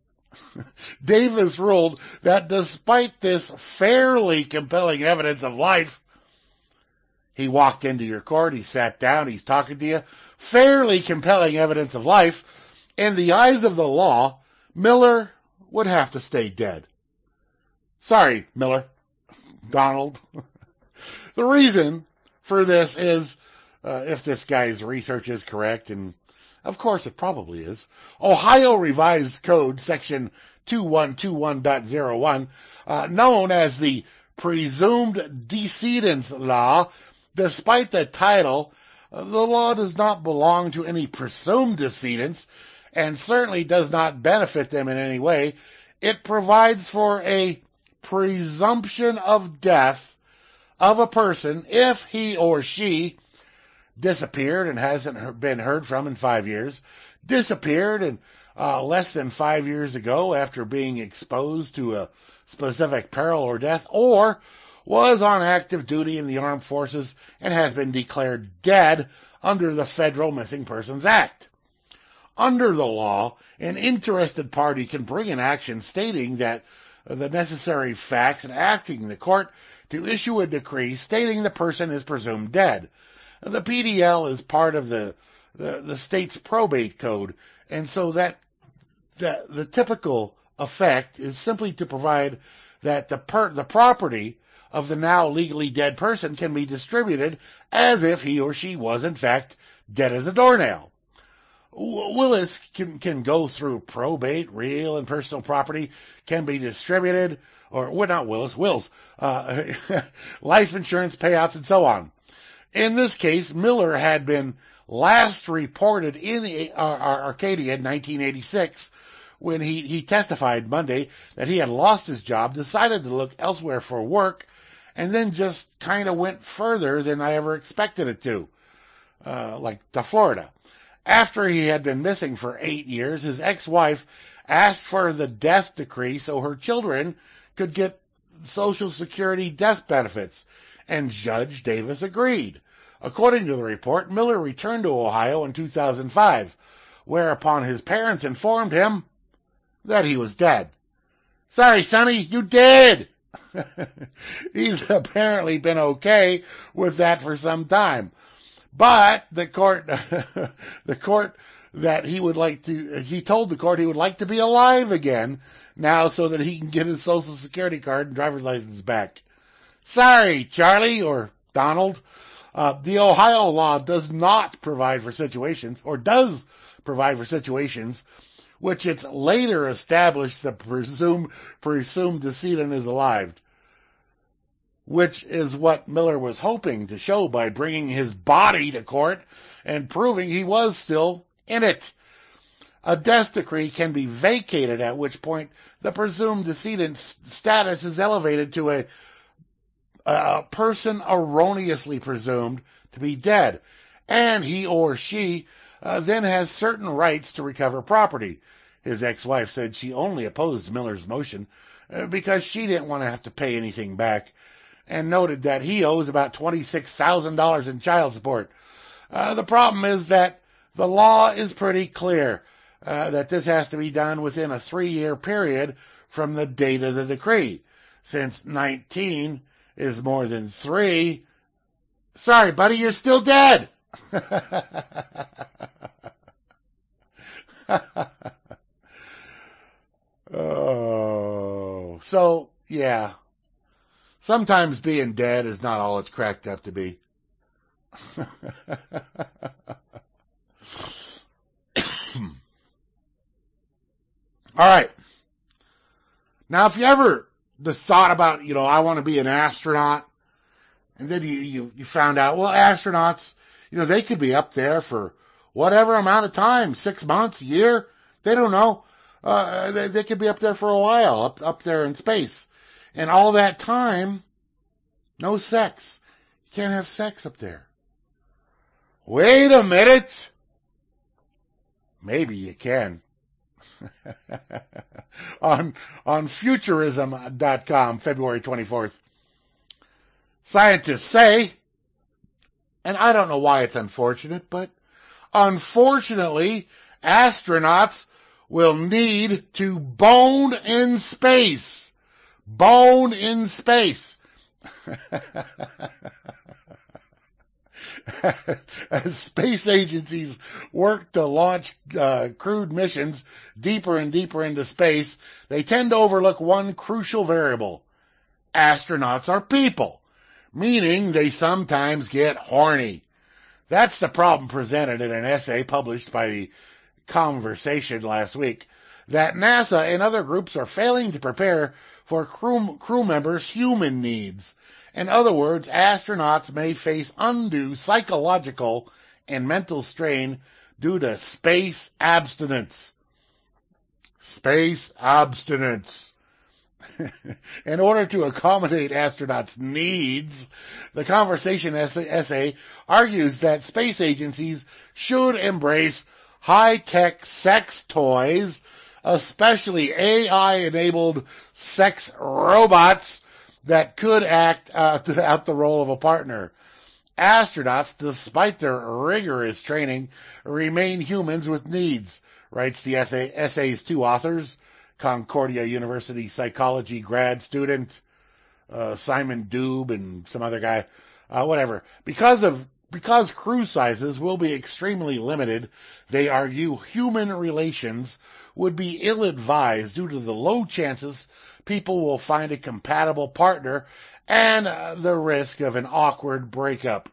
[LAUGHS] Davis ruled that despite this fairly compelling evidence of life, he walked into your court, he sat down, he's talking to you, fairly compelling evidence of life, in the eyes of the law, Miller would have to stay dead. Sorry, Miller. Donald. [LAUGHS] the reason for this is, uh, if this guy's research is correct, and of course, it probably is. Ohio Revised Code, Section 2121.01, uh, known as the Presumed Decedents Law, despite the title, uh, the law does not belong to any presumed decedents and certainly does not benefit them in any way. It provides for a presumption of death of a person if he or she disappeared and hasn't been heard from in five years, disappeared and uh, less than five years ago after being exposed to a specific peril or death, or was on active duty in the armed forces and has been declared dead under the Federal Missing Persons Act. Under the law, an interested party can bring an action stating that the necessary facts and asking the court to issue a decree stating the person is presumed dead. The PDL is part of the, the, the state's probate code, and so that the, the typical effect is simply to provide that the per- the property of the now legally dead person can be distributed as if he or she was in fact dead as a doornail. Willis can, can go through probate, real and personal property can be distributed, or well, not Willis, Wills, uh, [LAUGHS] life insurance payouts, and so on. In this case, Miller had been last reported in the, uh, Arcadia in 1986 when he, he testified Monday that he had lost his job, decided to look elsewhere for work, and then just kind of went further than I ever expected it to, uh, like to Florida. After he had been missing for eight years, his ex-wife asked for the death decree so her children could get Social Security death benefits, and Judge Davis agreed. According to the report, Miller returned to Ohio in 2005, whereupon his parents informed him that he was dead. Sorry, Sonny, you did! [LAUGHS] He's apparently been okay with that for some time. But the court, [LAUGHS] the court that he would like to, he told the court he would like to be alive again now so that he can get his social security card and driver's license back. Sorry, Charlie or Donald. Uh, the Ohio law does not provide for situations, or does provide for situations, which it's later established the presumed presumed decedent is alive, which is what Miller was hoping to show by bringing his body to court and proving he was still in it. A death decree can be vacated, at which point the presumed decedent's status is elevated to a, a person erroneously presumed to be dead, and he or she uh, then has certain rights to recover property. His ex-wife said she only opposed Miller's motion uh, because she didn't want to have to pay anything back, and noted that he owes about $26,000 in child support. Uh, the problem is that the law is pretty clear. Uh, that this has to be done within a three year period from the date of the decree. Since 19 is more than three, sorry, buddy, you're still dead. [LAUGHS] oh, so yeah. Sometimes being dead is not all it's cracked up to be. [LAUGHS] All right. Now, if you ever just thought about, you know, I want to be an astronaut, and then you, you, you found out, well, astronauts, you know, they could be up there for whatever amount of time, six months, a year, they don't know. Uh, they, they could be up there for a while, up, up there in space. And all that time, no sex. You can't have sex up there. Wait a minute. Maybe you can. [LAUGHS] on on futurism.com, February 24th. Scientists say, and I don't know why it's unfortunate, but unfortunately, astronauts will need to bone in space. Bone in space. [LAUGHS] [LAUGHS] as space agencies work to launch uh, crewed missions deeper and deeper into space, they tend to overlook one crucial variable. Astronauts are people, meaning they sometimes get horny. That's the problem presented in an essay published by the Conversation last week, that NASA and other groups are failing to prepare for crew, crew members' human needs. In other words, astronauts may face undue psychological and mental strain due to space abstinence. Space abstinence. [LAUGHS] In order to accommodate astronauts' needs, the conversation essay argues that space agencies should embrace high-tech sex toys, especially AI-enabled sex robots that could act uh, [LAUGHS] out the role of a partner. Astronauts, despite their rigorous training, remain humans with needs, writes the essay, essay's two authors, Concordia University psychology grad student uh, Simon Dubé and some other guy, uh, whatever. Because of because crew sizes will be extremely limited, they argue human relations would be ill advised due to the low chances people will find a compatible partner and uh, the risk of an awkward breakup.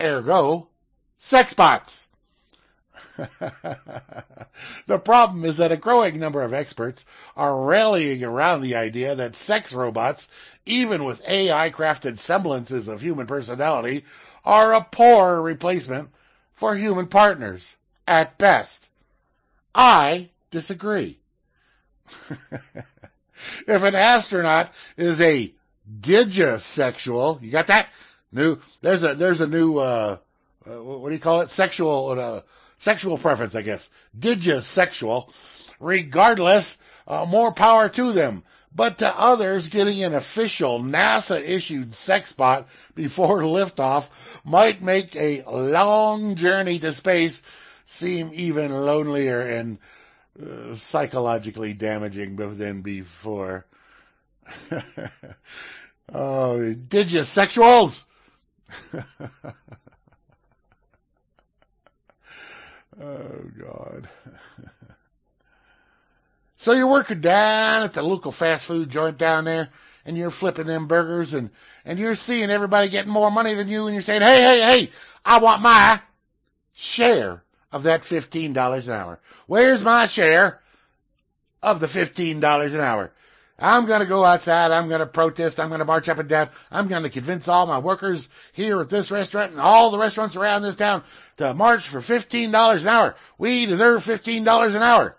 Ergo, sex bots. [LAUGHS] the problem is that a growing number of experts are rallying around the idea that sex robots, even with AI crafted semblances of human personality, are a poor replacement for human partners, at best. I disagree. [LAUGHS] if an astronaut is a digisexual, you got that? New there's a there's a new uh, uh what do you call it? Sexual uh, sexual preference, I guess. Digisexual. Regardless, uh, more power to them. But to others, getting an official NASA issued sex bot before [LAUGHS] liftoff might make a long journey to space seem even lonelier and psychologically damaging than before. [LAUGHS] oh, did you sexuals? [LAUGHS] oh God. [LAUGHS] so you're working down at the local fast food joint down there, and you're flipping them burgers, and and you're seeing everybody getting more money than you, and you're saying, hey, hey, hey, I want my share of that $15 an hour. Where's my share of the $15 an hour? I'm going to go outside. I'm going to protest. I'm going to march up and down. I'm going to convince all my workers here at this restaurant and all the restaurants around this town to march for $15 an hour. We deserve $15 an hour.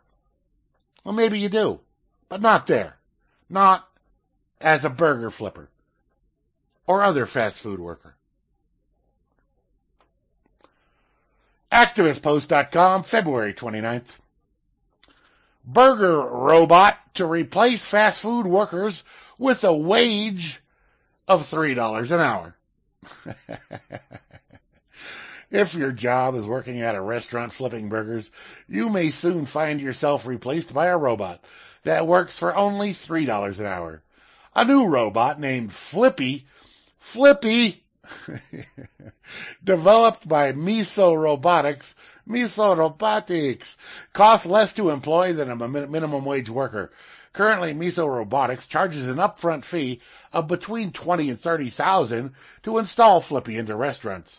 Well, maybe you do, but not there. Not as a burger flipper or other fast food worker. ActivistPost.com, February 29th. Burger robot to replace fast food workers with a wage of $3 an hour. [LAUGHS] if your job is working at a restaurant flipping burgers, you may soon find yourself replaced by a robot that works for only $3 an hour. A new robot named Flippy, Flippy [LAUGHS] Developed by Miso Robotics, Miso Robotics costs less to employ than a minimum wage worker. Currently, Miso Robotics charges an upfront fee of between twenty and thirty thousand to install Flippy into restaurants.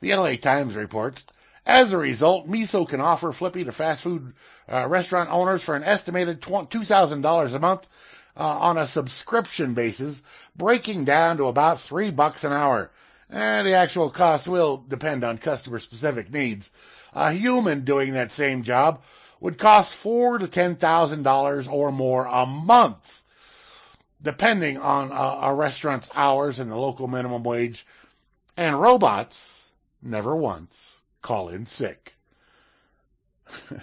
The LA Times reports, as a result, Miso can offer Flippy to fast food uh, restaurant owners for an estimated $2,000 a month uh, on a subscription basis, breaking down to about three bucks an hour. And the actual cost will depend on customer specific needs. A human doing that same job would cost four to ten thousand dollars or more a month, depending on a, a restaurant's hours and the local minimum wage. And robots never once call in sick. [LAUGHS]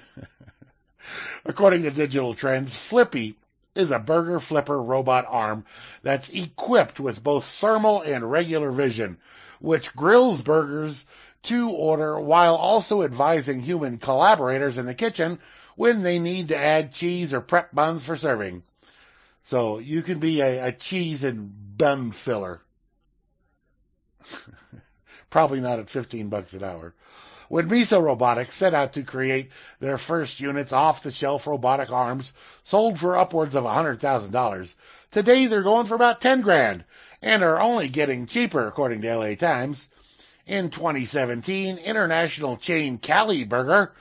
According to Digital Trends, Flippy is a burger flipper robot arm that's equipped with both thermal and regular vision, which grills burgers to order while also advising human collaborators in the kitchen when they need to add cheese or prep buns for serving. So you can be a, a cheese and bun filler. [LAUGHS] Probably not at 15 bucks an hour. When Miso Robotics set out to create their first units off the shelf robotic arms sold for upwards of $100,000, today they're going for about 10 grand and are only getting cheaper according to LA Times. In 2017, international chain Cali Burger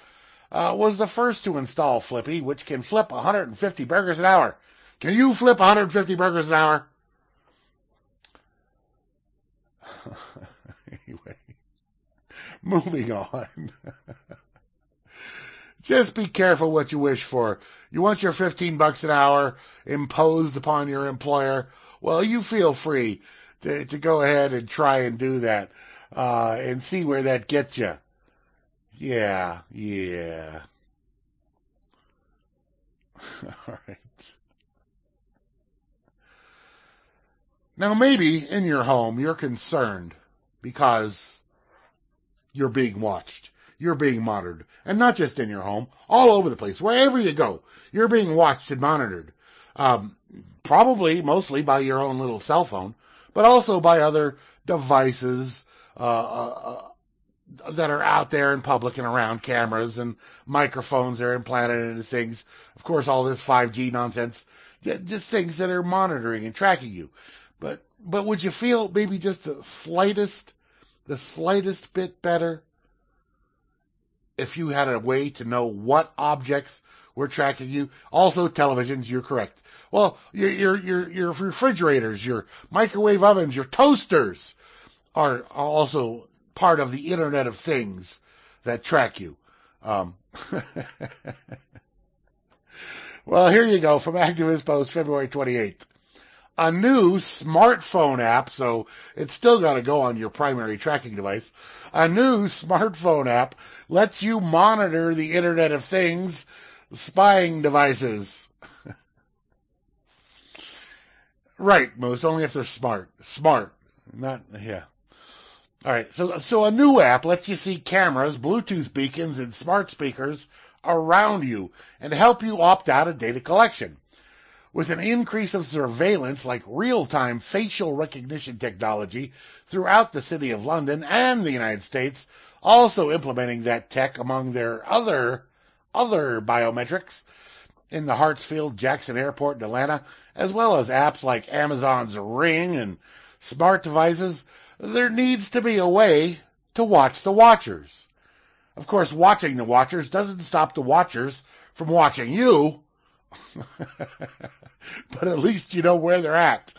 uh, was the first to install Flippy, which can flip 150 burgers an hour. Can you flip 150 burgers an hour? [LAUGHS] [LAUGHS] Moving on. [LAUGHS] Just be careful what you wish for. You want your 15 bucks an hour imposed upon your employer? Well, you feel free to, to go ahead and try and do that uh, and see where that gets you. Yeah, yeah. [LAUGHS] All right. Now, maybe in your home you're concerned because you're being watched. You're being monitored. And not just in your home, all over the place. Wherever you go, you're being watched and monitored. Um, probably, mostly by your own little cell phone, but also by other devices uh, uh, that are out there in public and around cameras and microphones that are implanted into things. Of course, all this 5G nonsense, just things that are monitoring and tracking you. But but would you feel maybe just the slightest, the slightest bit better if you had a way to know what objects were tracking you? Also, televisions. You're correct. Well, your your your, your refrigerators, your microwave ovens, your toasters are also part of the Internet of Things that track you. Um, [LAUGHS] well, here you go from Activist Post, February 28th. A new smartphone app, so it's still got to go on your primary tracking device. A new smartphone app lets you monitor the Internet of Things spying devices. [LAUGHS] right, most only if they're smart. Smart. Not, yeah. All right, so so a new app lets you see cameras, Bluetooth beacons, and smart speakers around you and help you opt out of data collection. With an increase of surveillance like real-time facial recognition technology throughout the City of London and the United States, also implementing that tech among their other other biometrics in the Hartsfield Jackson Airport in Atlanta, as well as apps like Amazon's Ring and smart devices there needs to be a way to watch the watchers. Of course, watching the watchers doesn't stop the watchers from watching you, [LAUGHS] but at least you know where they're at.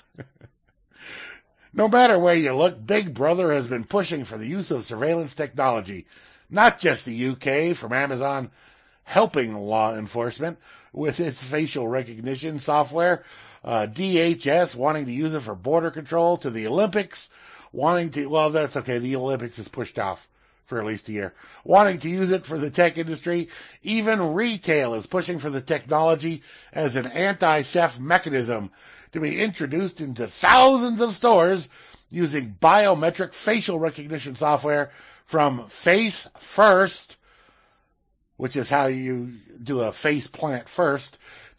no matter where you look, Big Brother has been pushing for the use of surveillance technology, not just the UK from Amazon helping law enforcement with its facial recognition software, uh, DHS wanting to use it for border control, to the Olympics wanting to, well, that's okay. The Olympics is pushed off for at least a year. Wanting to use it for the tech industry. Even retail is pushing for the technology as an anti-theft mechanism to be introduced into thousands of stores using biometric facial recognition software from Face First, which is how you do a face plant first,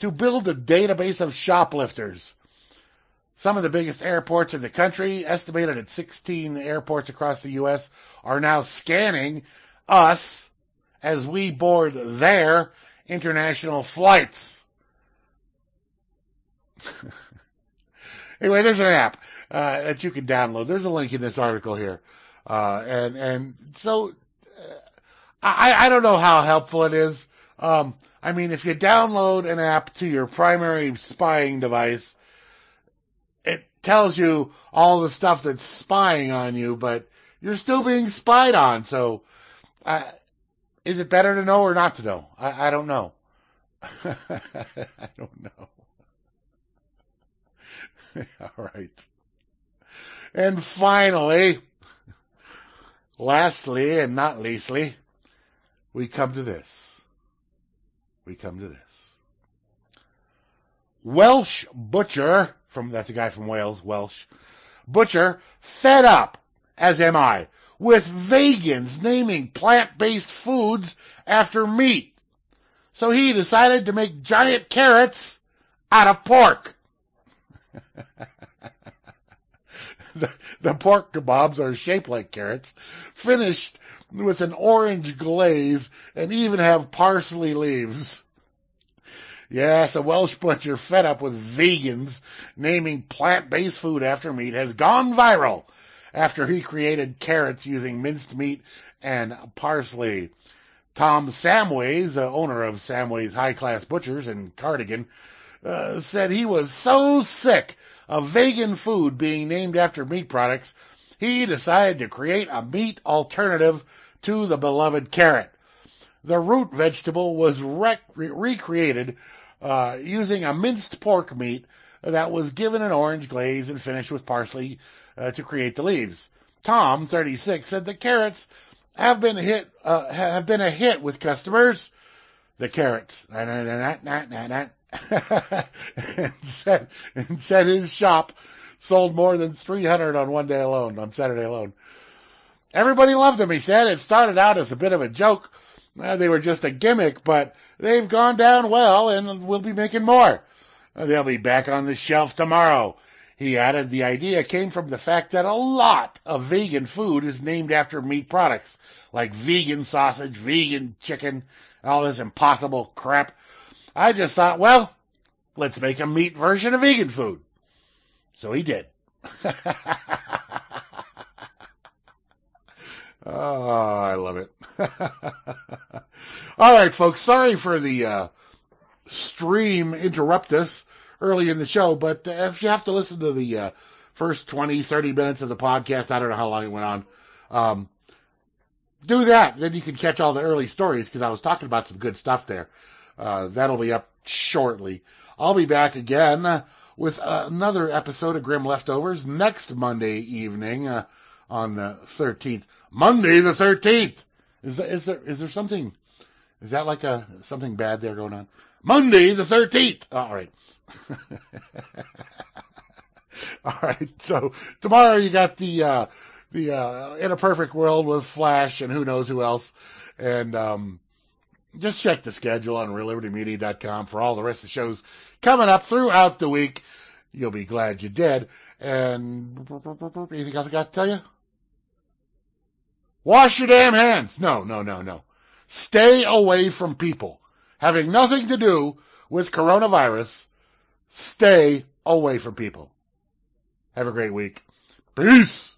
to build a database of shoplifters. Some of the biggest airports in the country, estimated at 16 airports across the U.S., are now scanning us as we board their international flights. [LAUGHS] anyway, there's an app uh, that you can download. There's a link in this article here, uh, and and so uh, I I don't know how helpful it is. Um, I mean, if you download an app to your primary spying device it tells you all the stuff that's spying on you, but you're still being spied on. So, is it better to know or not to know? I, I don't know. [LAUGHS] I don't know. [LAUGHS] all right. And finally, lastly and not leastly, we come to this. We come to this. Welsh butcher from that's a guy from Wales, Welsh. Butcher, fed up, as am I, with vegans naming plant-based foods after meat. So he decided to make giant carrots out of pork. [LAUGHS] the, the pork kebabs are shaped like carrots, finished with an orange glaze, and even have parsley leaves. Yes, a Welsh butcher fed up with vegans naming plant-based food after meat has gone viral after he created carrots using minced meat and parsley. Tom Samways, owner of Samways High Class Butchers in Cardigan, uh, said he was so sick of vegan food being named after meat products, he decided to create a meat alternative to the beloved carrot. The root vegetable was rec- recreated uh, using a minced pork meat that was given an orange glaze and finished with parsley uh, to create the leaves. Tom, 36, said the carrots have been hit uh, have been a hit with customers. The carrots, [LAUGHS] and said and said his shop sold more than 300 on one day alone, on Saturday alone. Everybody loved them, he said. It started out as a bit of a joke. Uh, they were just a gimmick, but they've gone down well and we'll be making more. Uh, they'll be back on the shelf tomorrow. He added the idea came from the fact that a lot of vegan food is named after meat products, like vegan sausage, vegan chicken, all this impossible crap. I just thought, well, let's make a meat version of vegan food. So he did. [LAUGHS] oh, I love it. [LAUGHS] All right, folks. Sorry for the uh, stream interruptus early in the show, but uh, if you have to listen to the uh, first 20, 30 minutes of the podcast, I don't know how long it went on. Um, do that. Then you can catch all the early stories because I was talking about some good stuff there. Uh, that'll be up shortly. I'll be back again with another episode of Grim Leftovers next Monday evening uh, on the 13th. Monday the 13th. Is there, is there is there something? Is that like a something bad there going on? Monday the 13th. All right. [LAUGHS] All right. So tomorrow you got the uh, the uh, in a perfect world with Flash and who knows who else, and um, just check the schedule on reallibertymedia.com for all the rest of the shows coming up throughout the week. You'll be glad you did. And anything else I got to tell you? Wash your damn hands. No, no, no, no. Stay away from people having nothing to do with coronavirus. Stay away from people. Have a great week. Peace.